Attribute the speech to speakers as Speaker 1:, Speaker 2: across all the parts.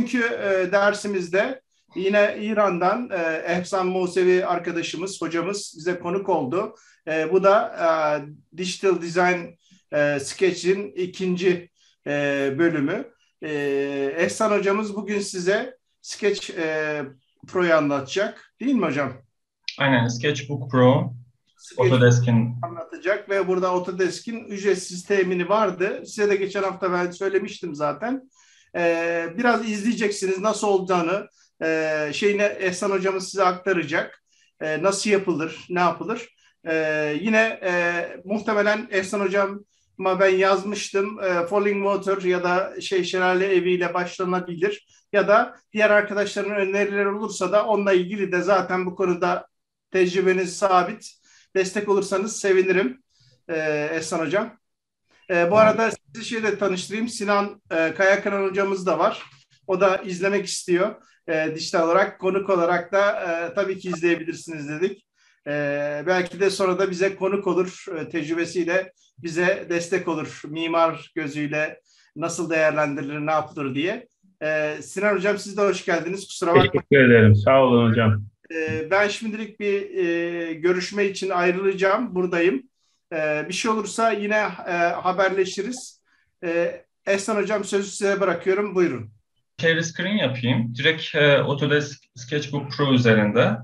Speaker 1: bugünkü e, dersimizde yine İran'dan e, Ehsan Musevi arkadaşımız, hocamız bize konuk oldu. E, bu da e, Digital Design e, Sketch'in ikinci e, bölümü. E, Ehsan hocamız bugün size Sketch e, Pro'yu anlatacak. Değil mi hocam?
Speaker 2: Aynen Sketchbook Pro Autodesk'in
Speaker 1: anlatacak ve burada Autodesk'in ücretsiz temini vardı. Size de geçen hafta ben söylemiştim zaten. Ee, biraz izleyeceksiniz nasıl olacağını. E, şeyine Ehsan hocamız size aktaracak. E, nasıl yapılır, ne yapılır. E, yine e, muhtemelen Ehsan hocam ama ben yazmıştım. E, Falling Water ya da şey Şelale eviyle başlanabilir. Ya da diğer arkadaşların önerileri olursa da onunla ilgili de zaten bu konuda tecrübeniz sabit. Destek olursanız sevinirim e, Ehsan Hocam. E, bu arada sizi şeyle tanıştırayım. Sinan e, Kayakaran hocamız da var. O da izlemek istiyor. E, dijital olarak, konuk olarak da e, tabii ki izleyebilirsiniz dedik. E, belki de sonra da bize konuk olur. E, tecrübesiyle bize destek olur. Mimar gözüyle nasıl değerlendirilir, ne yapılır diye. E, Sinan Hocam siz de hoş geldiniz. Kusura bakmayın.
Speaker 3: Teşekkür ederim. Sağ olun hocam.
Speaker 1: E, ben şimdilik bir e, görüşme için ayrılacağım. Buradayım. E, bir şey olursa yine e, haberleşiriz. E, Ehsan Hocam sözü size bırakıyorum. Buyurun.
Speaker 2: Share screen yapayım. Direkt e, Autodesk Sketchbook Pro üzerinde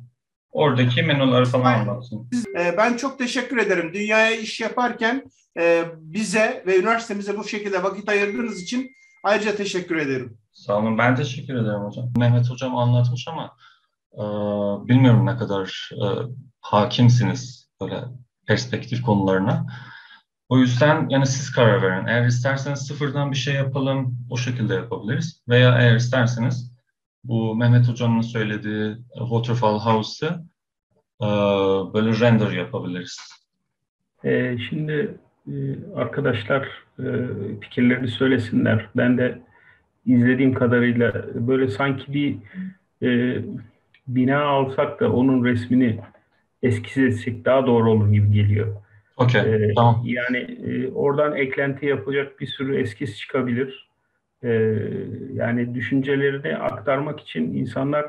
Speaker 2: oradaki menüleri falan anlatsın.
Speaker 1: E, ben çok teşekkür ederim. Dünyaya iş yaparken e, bize ve üniversitemize bu şekilde vakit ayırdığınız için ayrıca teşekkür ederim.
Speaker 2: Sağ olun. Ben teşekkür ederim hocam. Mehmet hocam anlatmış ama e, bilmiyorum ne kadar e, hakimsiniz böyle perspektif konularına. O yüzden yani siz karar verin. Eğer isterseniz sıfırdan bir şey yapalım, o şekilde yapabiliriz. Veya eğer isterseniz bu Mehmet Hocam'ın söylediği Waterfall House'ı e, böyle render yapabiliriz.
Speaker 3: E, şimdi e, arkadaşlar e, fikirlerini söylesinler. Ben de izlediğim kadarıyla böyle sanki bir e, bina alsak da onun resmini eskiz etsek daha doğru olur gibi geliyor.
Speaker 2: Okay, ee, tamam.
Speaker 3: Yani e, oradan eklenti yapacak bir sürü eskiz çıkabilir. E, yani düşüncelerini aktarmak için insanlar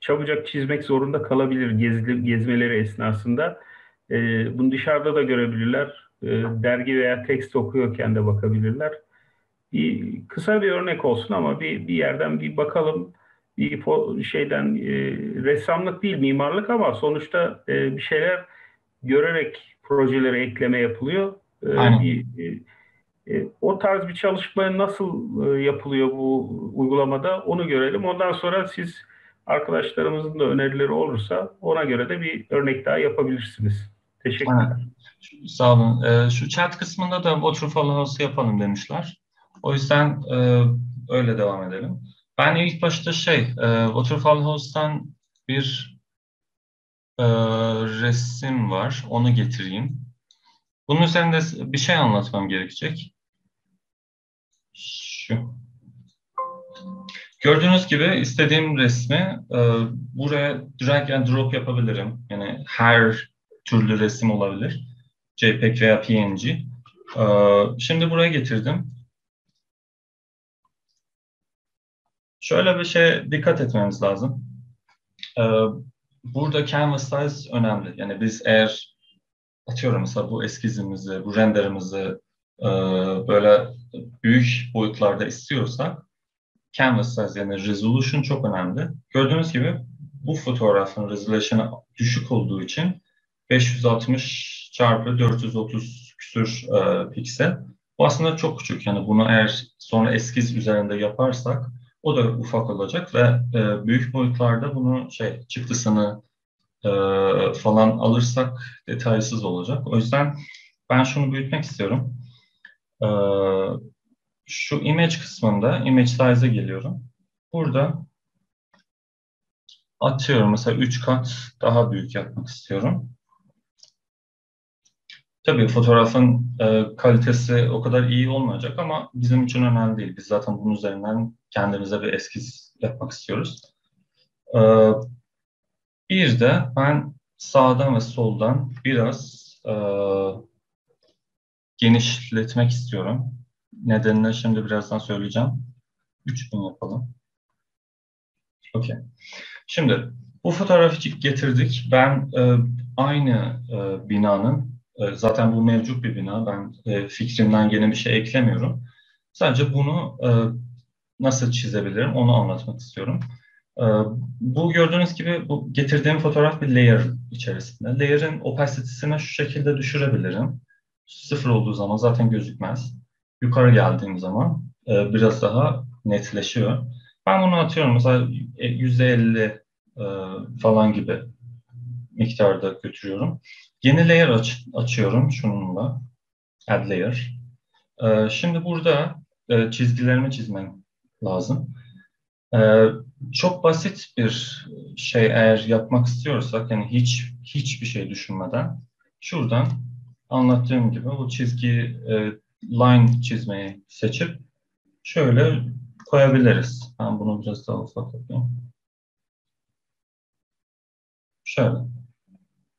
Speaker 3: çabucak çizmek zorunda kalabilir gezli, gezmeleri esnasında. E, bunu dışarıda da görebilirler. E, dergi veya tekst okuyorken de bakabilirler. Bir, kısa bir örnek olsun ama bir, bir yerden bir bakalım bir şeyden e, ressamlık değil mimarlık ama sonuçta e, bir şeyler görerek projelere ekleme yapılıyor. E,
Speaker 2: Aynen.
Speaker 3: Bir, e, o tarz bir çalışma nasıl e, yapılıyor bu uygulamada onu görelim. Ondan sonra siz arkadaşlarımızın da önerileri olursa ona göre de bir örnek daha yapabilirsiniz. Teşekkürler. Aynen.
Speaker 2: Sağ olun. E, şu chat kısmında da Waterfall House yapalım demişler. O yüzden e, öyle devam edelim. Ben ilk başta şey, e, Waterfall House'tan bir e, resim var. Onu getireyim. Bunun üzerinde bir şey anlatmam gerekecek. Şu. Gördüğünüz gibi istediğim resmi e, buraya drag and drop yapabilirim. Yani her türlü resim olabilir. JPEG veya PNG. E, şimdi buraya getirdim. Şöyle bir şey dikkat etmemiz lazım. Ee, burada canvas size önemli. Yani biz eğer atıyorum mesela bu eskizimizi, bu renderimizi e, böyle büyük boyutlarda istiyorsak canvas size yani resolution çok önemli. Gördüğünüz gibi bu fotoğrafın resolution'ı düşük olduğu için 560 çarpı 430 küsür e, piksel. Bu aslında çok küçük. Yani bunu eğer sonra eskiz üzerinde yaparsak o da ufak olacak ve e, büyük boyutlarda bunu şey çıktısını e, falan alırsak detaysız olacak. O yüzden ben şunu büyütmek istiyorum. E, şu image kısmında image size'a geliyorum. Burada atıyorum mesela 3 kat daha büyük yapmak istiyorum. Tabii fotoğrafın e, kalitesi o kadar iyi olmayacak ama bizim için önemli değil. Biz zaten bunun üzerinden kendimize bir eskiz yapmak istiyoruz. E, bir de ben sağdan ve soldan biraz e, genişletmek istiyorum. Nedenini şimdi birazdan söyleyeceğim. 3000 yapalım. Okey. Şimdi bu fotoğrafı getirdik. Ben e, aynı e, binanın, zaten bu mevcut bir bina. Ben e, fikrimden yeni bir şey eklemiyorum. Sadece bunu e, nasıl çizebilirim onu anlatmak istiyorum. E, bu gördüğünüz gibi bu getirdiğim fotoğraf bir layer içerisinde. Layer'ın opacity'sini şu şekilde düşürebilirim. Sıfır olduğu zaman zaten gözükmez. Yukarı geldiğim zaman e, biraz daha netleşiyor. Ben bunu atıyorum mesela %50 e, falan gibi miktarda götürüyorum. Yeni layer aç, açıyorum şununla. Add layer. E, şimdi burada e, çizgilerimi çizmem lazım. Çok basit bir şey eğer yapmak istiyorsak yani hiç hiçbir şey düşünmeden şuradan anlattığım gibi bu çizgi line çizmeyi seçip şöyle koyabiliriz. Ben bunu biraz daha ufak yapayım. Şöyle.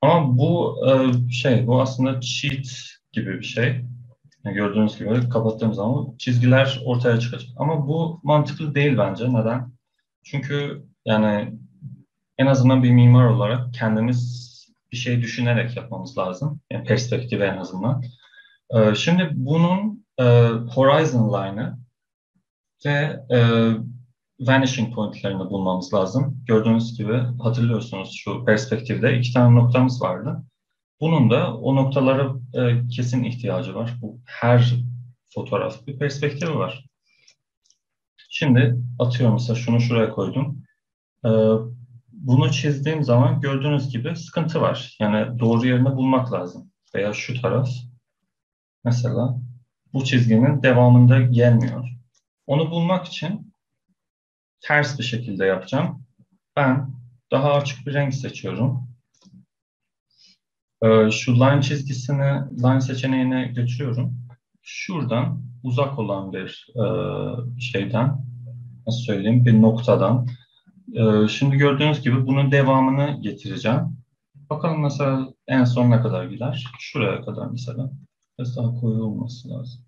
Speaker 2: Ama bu e, şey, bu aslında cheat gibi bir şey. Yani gördüğünüz gibi kapattığım zaman çizgiler ortaya çıkacak. Ama bu mantıklı değil bence. Neden? Çünkü yani en azından bir mimar olarak kendimiz bir şey düşünerek yapmamız lazım. Yani perspektifi en azından. Ee, şimdi bunun e, horizon line'ı ve e, vanishing pointlerini bulmamız lazım. Gördüğünüz gibi hatırlıyorsunuz şu perspektifte iki tane noktamız vardı. Bunun da o noktalara e, kesin ihtiyacı var. Bu her fotoğraf bir perspektifi var. Şimdi atıyorum mesela şunu şuraya koydum. E, bunu çizdiğim zaman gördüğünüz gibi sıkıntı var. Yani doğru yerini bulmak lazım. Veya şu taraf mesela bu çizginin devamında gelmiyor. Onu bulmak için ters bir şekilde yapacağım. Ben daha açık bir renk seçiyorum. Ee, şu line çizgisini, line seçeneğine götürüyorum. Şuradan uzak olan bir e, şeyden, nasıl söyleyeyim, bir noktadan. E, şimdi gördüğünüz gibi bunun devamını getireceğim. Bakalım mesela en son ne kadar gider? Şuraya kadar mesela. Biraz koyu olması lazım.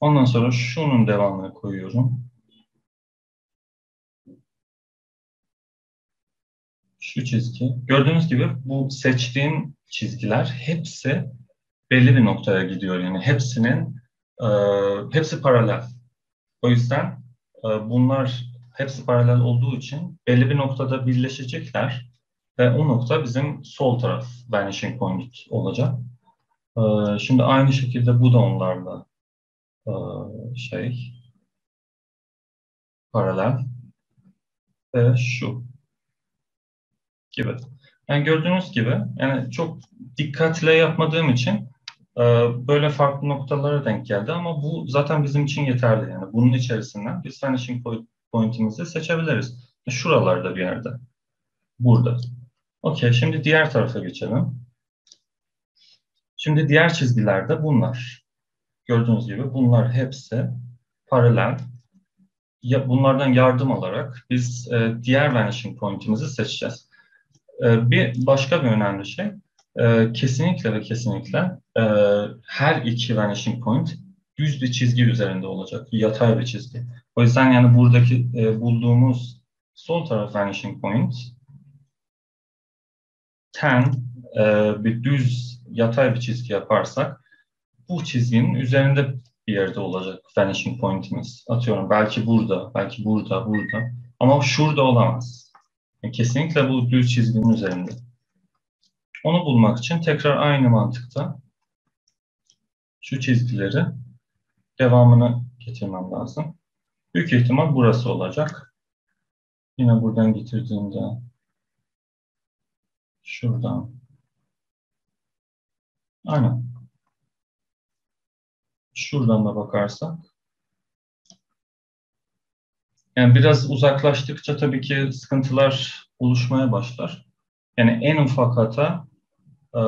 Speaker 2: Ondan sonra şunun devamını koyuyorum. Şu çizgi. Gördüğünüz gibi bu seçtiğim çizgiler hepsi belli bir noktaya gidiyor. Yani hepsinin e, hepsi paralel. O yüzden e, bunlar hepsi paralel olduğu için belli bir noktada birleşecekler ve o nokta bizim sol taraf vanishing point olacak. E, şimdi aynı şekilde bu da onlarla ee, şey paralel ve şu gibi. Yani gördüğünüz gibi yani çok dikkatle yapmadığım için e, böyle farklı noktalara denk geldi ama bu zaten bizim için yeterli. Yani bunun içerisinden biz vanishing point'imizi seçebiliriz. Şuralarda bir yerde. Burada. Okey. Şimdi diğer tarafa geçelim. Şimdi diğer çizgilerde bunlar. Gördüğünüz gibi bunlar hepsi paralel. Ya, bunlardan yardım alarak biz e, diğer vanishing point'imizi seçeceğiz. E, bir başka bir önemli şey, e, kesinlikle ve kesinlikle e, her iki vanishing point düz bir çizgi üzerinde olacak, yatay bir çizgi. O yüzden yani buradaki e, bulduğumuz sol taraf vanishing point ten e, bir düz yatay bir çizgi yaparsak bu çizginin üzerinde bir yerde olacak vanishing point'imiz. Atıyorum belki burada, belki burada, burada. Ama şurada olamaz. Yani kesinlikle bu düz çizginin üzerinde. Onu bulmak için tekrar aynı mantıkta şu çizgileri devamını getirmem lazım. Büyük ihtimal burası olacak. Yine buradan getirdiğimde şuradan. Aynen. Şuradan da bakarsak. Yani biraz uzaklaştıkça tabii ki sıkıntılar oluşmaya başlar. Yani en ufak hata e,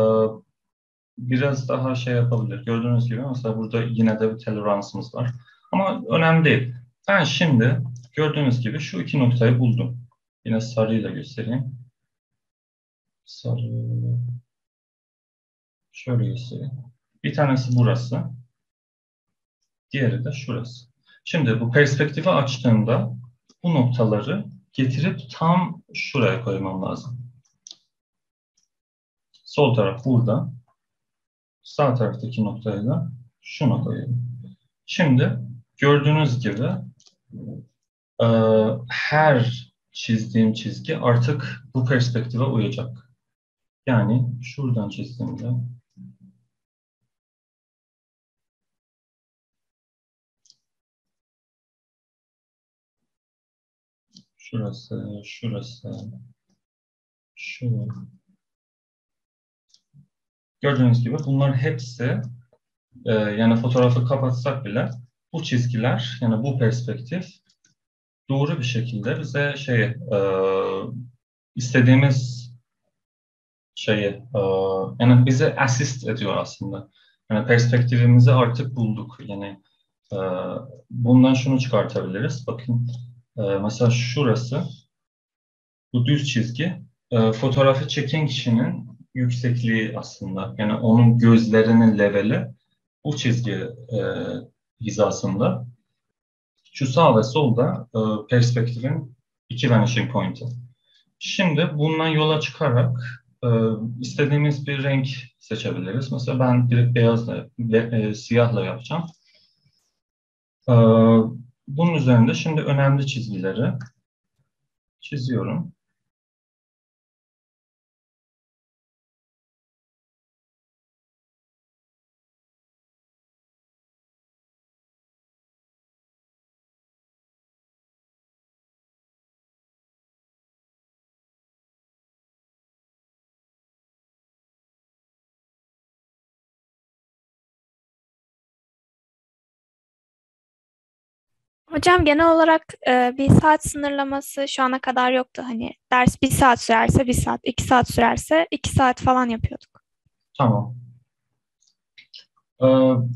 Speaker 2: biraz daha şey yapabilir. Gördüğünüz gibi mesela burada yine de bir toleransımız var. Ama önemli değil. Ben şimdi gördüğünüz gibi şu iki noktayı buldum. Yine sarıyla göstereyim. Sarı. Şöyle göstereyim. Bir tanesi burası. Diğeri de şurası. Şimdi bu perspektifi açtığımda bu noktaları getirip tam şuraya koymam lazım. Sol taraf burada. Sağ taraftaki noktayı da şuna koyayım. Şimdi gördüğünüz gibi e, her çizdiğim çizgi artık bu perspektive uyacak. Yani şuradan çizdiğimde şurası, şurası, şu. Gördüğünüz gibi bunların hepsi e, yani fotoğrafı kapatsak bile bu çizgiler yani bu perspektif doğru bir şekilde bize şey e, istediğimiz şeyi e, yani bize assist ediyor aslında. Yani perspektifimizi artık bulduk. Yani e, bundan şunu çıkartabiliriz. Bakın e, mesela şurası bu düz çizgi e, fotoğrafı çeken kişinin yüksekliği aslında. Yani onun gözlerinin leveli bu çizgi e, hizasında. Şu sağ ve solda e, perspektifin iki vanishing point'i. Şimdi bundan yola çıkarak e, istediğimiz bir renk seçebiliriz. Mesela ben direkt beyazla, siyahla yapacağım. Bunun üzerinde şimdi önemli çizgileri çiziyorum.
Speaker 4: Hocam genel olarak e, bir saat sınırlaması şu ana kadar yoktu. Hani ders bir saat sürerse bir saat, iki saat sürerse iki saat falan yapıyorduk.
Speaker 2: Tamam. Ee,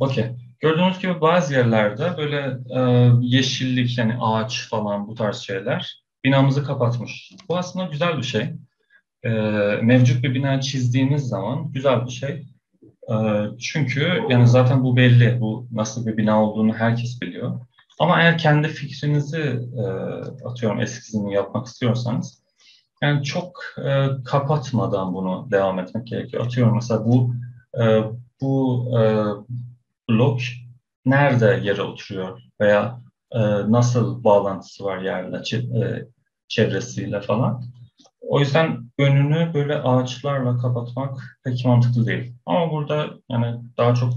Speaker 2: Okey. Gördüğünüz gibi bazı yerlerde böyle e, yeşillik yani ağaç falan bu tarz şeyler binamızı kapatmış. Bu aslında güzel bir şey. E, mevcut bir bina çizdiğiniz zaman güzel bir şey. E, çünkü yani zaten bu belli. Bu nasıl bir bina olduğunu herkes biliyor. Ama eğer kendi fikrinizi e, atıyorum eskizini yapmak istiyorsanız yani çok e, kapatmadan bunu devam etmek gerekiyor. Atıyorum mesela bu e, bu e, blok nerede yere oturuyor veya e, nasıl bağlantısı var yerle, e, çevresiyle falan. O yüzden önünü böyle ağaçlarla kapatmak pek mantıklı değil. Ama burada yani daha çok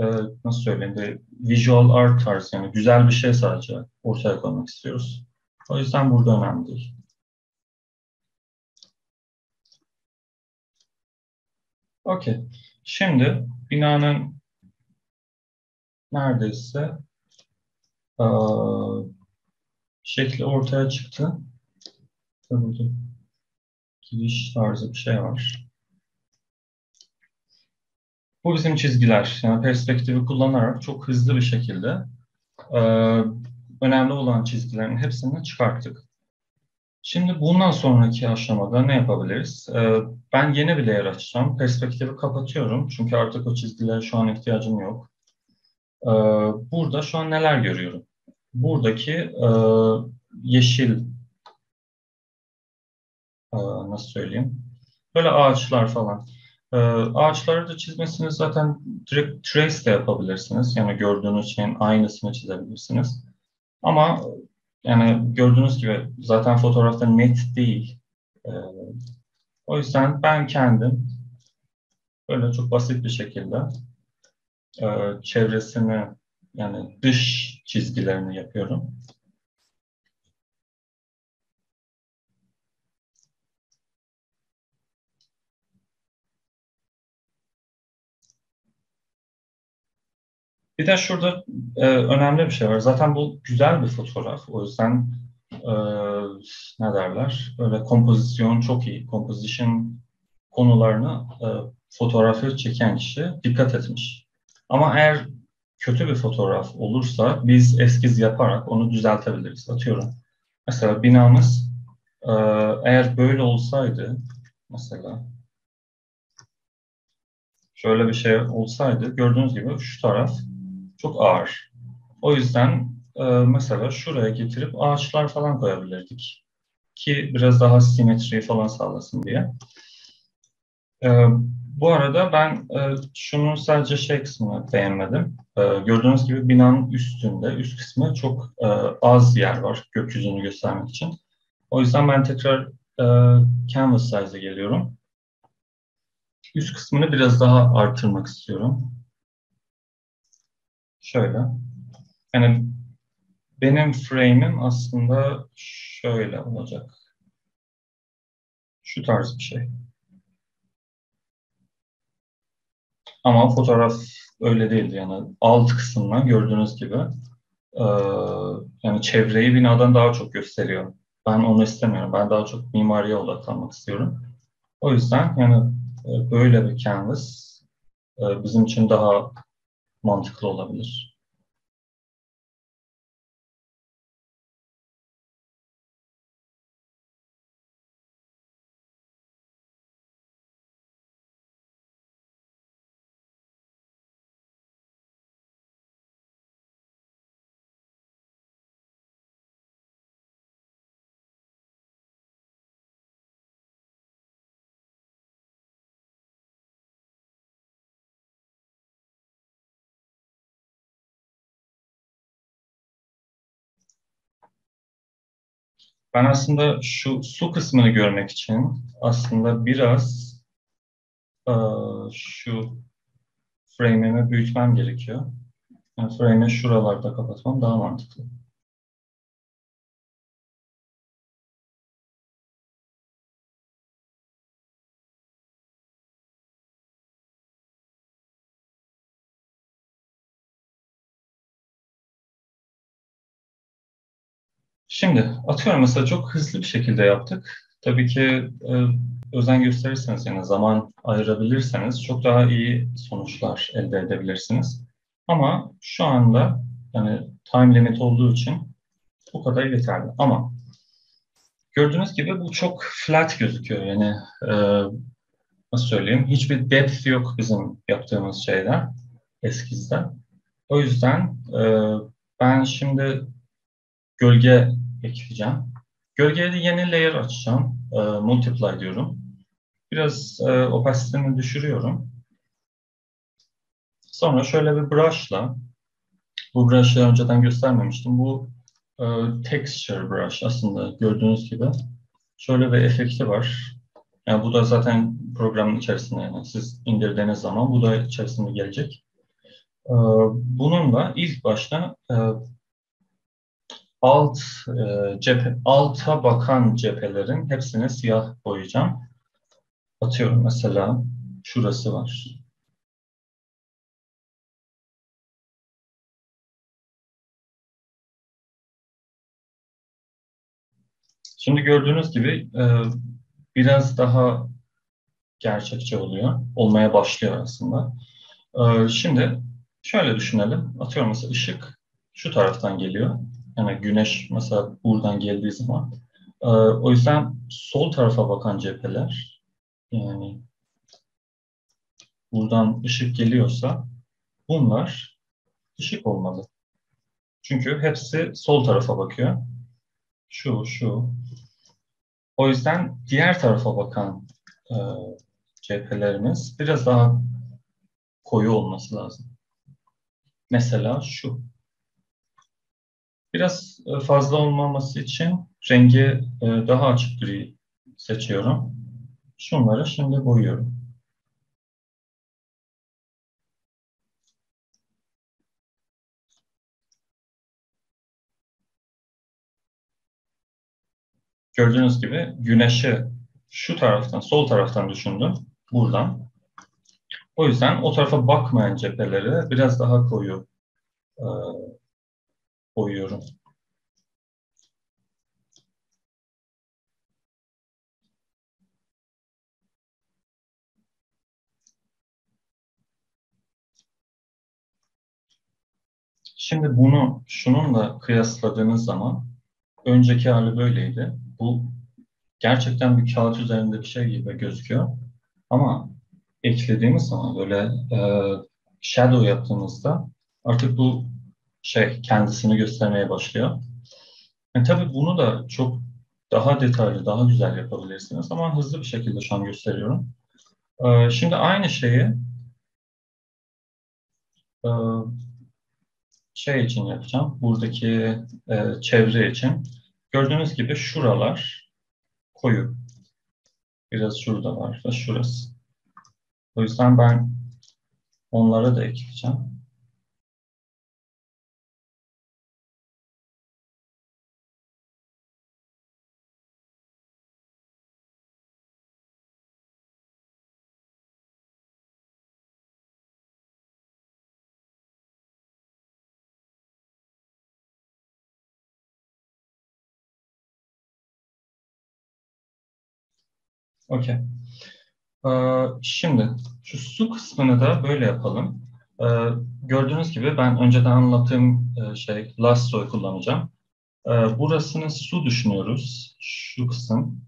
Speaker 2: e, nasıl söyleyeyim bir visual art tarzı yani güzel bir şey sadece ortaya koymak istiyoruz. O yüzden burada önemli değil. Okey. Şimdi binanın neredeyse e, şekli ortaya çıktı. Burada giriş tarzı bir şey var. Bu bizim çizgiler. Yani perspektifi kullanarak çok hızlı bir şekilde e, önemli olan çizgilerin hepsini çıkarttık. Şimdi bundan sonraki aşamada ne yapabiliriz? E, ben yeni bir layer açacağım. Perspektifi kapatıyorum. Çünkü artık o çizgilere şu an ihtiyacım yok. E, burada şu an neler görüyorum? Buradaki e, yeşil e, nasıl söyleyeyim? Böyle ağaçlar falan. Ee, ağaçları da çizmesini zaten direkt trace de yapabilirsiniz. Yani gördüğünüz şeyin aynısını çizebilirsiniz. Ama yani gördüğünüz gibi zaten fotoğrafta net değil. Ee, o yüzden ben kendim böyle çok basit bir şekilde e, çevresini yani dış çizgilerini yapıyorum. Bir de şurada e, önemli bir şey var. Zaten bu güzel bir fotoğraf. O yüzden e, ne derler? Öyle kompozisyon çok iyi. Composition konularını e, fotoğrafı çeken kişi dikkat etmiş. Ama eğer kötü bir fotoğraf olursa biz eskiz yaparak onu düzeltebiliriz. Atıyorum. Mesela binamız e, eğer böyle olsaydı mesela şöyle bir şey olsaydı gördüğünüz gibi şu taraf çok ağır. O yüzden e, mesela şuraya getirip ağaçlar falan koyabilirdik. Ki biraz daha simetri falan sağlasın diye. E, bu arada ben e, şunun sadece şey kısmını beğenmedim. E, gördüğünüz gibi binanın üstünde, üst kısmı çok e, az yer var gökyüzünü göstermek için. O yüzden ben tekrar e, canvas size'a geliyorum. Üst kısmını biraz daha artırmak istiyorum. Şöyle. Yani benim frame'im aslında şöyle olacak. Şu tarz bir şey. Ama fotoğraf öyle değildi yani alt kısmından gördüğünüz gibi yani çevreyi binadan daha çok gösteriyor. Ben onu istemiyorum. Ben daha çok mimariye odaklanmak istiyorum. O yüzden yani böyle bir canvas bizim için daha mantıklı olabilir. Ben aslında şu su kısmını görmek için aslında biraz e, şu frame'imi büyütmem gerekiyor. Yani frame'i şuralarda kapatmam daha mantıklı. Şimdi atıyorum mesela çok hızlı bir şekilde yaptık. Tabii ki e, özen gösterirseniz yani zaman ayırabilirseniz çok daha iyi sonuçlar elde edebilirsiniz. Ama şu anda yani time limit olduğu için bu kadar yeterli. Ama gördüğünüz gibi bu çok flat gözüküyor. Yani e, nasıl söyleyeyim hiçbir depth yok bizim yaptığımız şeyde eskizde. O yüzden e, ben şimdi gölge ekleyeceğim. Gölgeye de yeni layer açacağım. E, multiply diyorum. Biraz e, opacitini düşürüyorum. Sonra şöyle bir brush'la bu brush'ı önceden göstermemiştim. Bu e, texture brush aslında gördüğünüz gibi. Şöyle bir efekti var. Yani bu da zaten programın içerisinde yani siz indirdiğiniz zaman bu da içerisinde gelecek. E, bununla ilk başta e, alt e, cephe, alta bakan cephelerin hepsini siyah boyayacağım. Atıyorum mesela şurası var. Şimdi gördüğünüz gibi e, biraz daha gerçekçi oluyor. Olmaya başlıyor aslında. E, şimdi şöyle düşünelim. Atıyorum mesela ışık şu taraftan geliyor. Yani güneş mesela buradan geldiği zaman. E, o yüzden sol tarafa bakan cepheler yani buradan ışık geliyorsa bunlar ışık olmalı. Çünkü hepsi sol tarafa bakıyor. Şu, şu. O yüzden diğer tarafa bakan e, cephelerimiz biraz daha koyu olması lazım. Mesela şu. Biraz e, fazla olmaması için rengi e, daha açık gri seçiyorum. Şunları şimdi boyuyorum. Gördüğünüz gibi güneşi şu taraftan, sol taraftan düşündüm. Buradan. O yüzden o tarafa bakmayan cepheleri biraz daha koyu e, boyuyorum. Şimdi bunu şununla kıyasladığınız zaman önceki hali böyleydi. Bu gerçekten bir kağıt üzerinde bir şey gibi gözüküyor. Ama eklediğimiz zaman böyle e, shadow yaptığımızda artık bu şey kendisini göstermeye başlıyor. Yani tabii bunu da çok daha detaylı, daha güzel yapabilirsiniz ama hızlı bir şekilde şu an gösteriyorum. Ee, şimdi aynı şeyi e, şey için yapacağım. Buradaki e, çevre için. Gördüğünüz gibi şuralar koyu. Biraz şurada var ve şurası. O yüzden ben onlara da ekleyeceğim. Okey. Ee, şimdi şu su kısmını da böyle yapalım. Ee, gördüğünüz gibi ben önceden anlattığım e, şey lasso kullanacağım. Ee, burasını su düşünüyoruz. Şu kısım.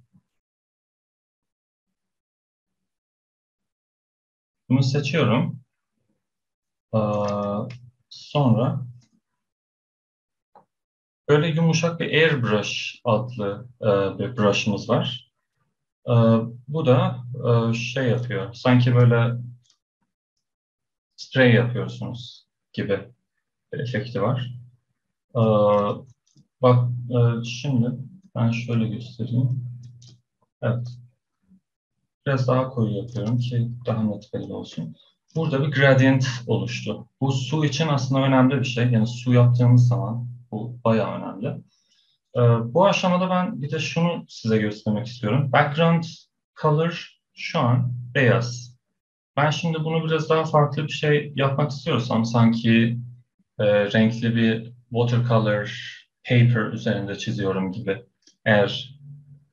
Speaker 2: Bunu seçiyorum. Sonra böyle yumuşak bir airbrush adlı e, bir brush'ımız var. Ee, bu da e, şey yapıyor. Sanki böyle spray yapıyorsunuz gibi bir efekti var. Ee, bak e, şimdi ben şöyle göstereyim. Evet. Biraz daha koyu yapıyorum ki daha net belli olsun. Burada bir gradient oluştu. Bu su için aslında önemli bir şey. Yani su yaptığımız zaman bu bayağı önemli. Ee, bu aşamada ben bir de şunu size göstermek istiyorum. Background color şu an beyaz. Ben şimdi bunu biraz daha farklı bir şey yapmak istiyorsam sanki e, renkli bir watercolor paper üzerinde çiziyorum gibi eğer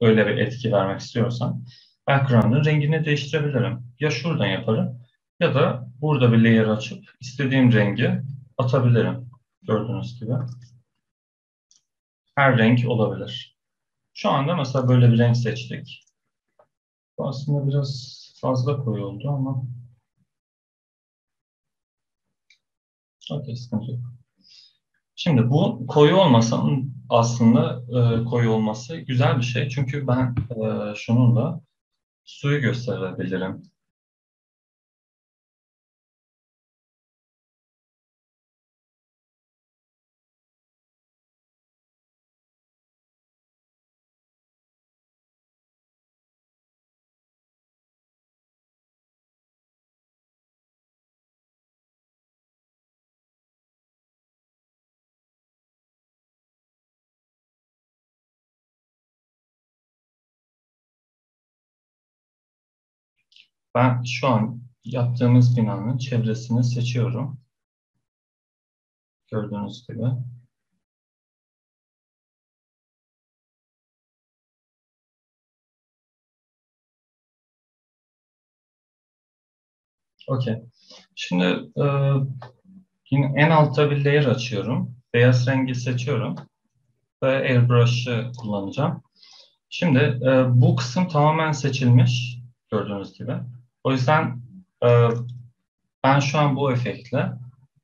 Speaker 2: öyle bir etki vermek istiyorsam background'ın rengini değiştirebilirim. Ya şuradan yaparım ya da burada bir layer açıp istediğim rengi atabilirim. Gördüğünüz gibi her renk olabilir. Şu anda mesela böyle bir renk seçtik. Bu aslında biraz fazla koyu oldu ama Okey, sıkıntı yok. Şimdi bu koyu olmasının aslında e, koyu olması güzel bir şey. Çünkü ben e, şununla suyu gösterebilirim. Ben şu an yaptığımız binanın çevresini seçiyorum. Gördüğünüz gibi. Okey. Şimdi e, yine en altta bir layer açıyorum. Beyaz rengi seçiyorum. Ve airbrush'ı kullanacağım. Şimdi e, bu kısım tamamen seçilmiş. Gördüğünüz gibi. O yüzden e, ben şu an bu efektle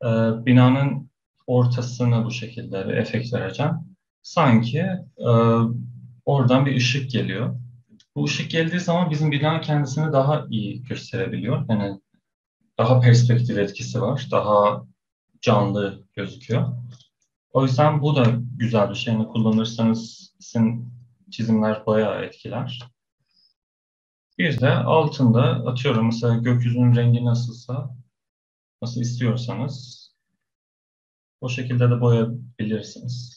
Speaker 2: e, binanın ortasına bu şekilde bir efekt vereceğim. Sanki e, oradan bir ışık geliyor. Bu ışık geldiği zaman bizim bina kendisini daha iyi gösterebiliyor. Yani daha perspektif etkisi var. Daha canlı gözüküyor. O yüzden bu da güzel bir şey. Yani kullanırsanız sizin çizimler bayağı etkiler. Bir de altında atıyorum mesela gökyüzünün rengi nasılsa, nasıl istiyorsanız o şekilde de boyayabilirsiniz.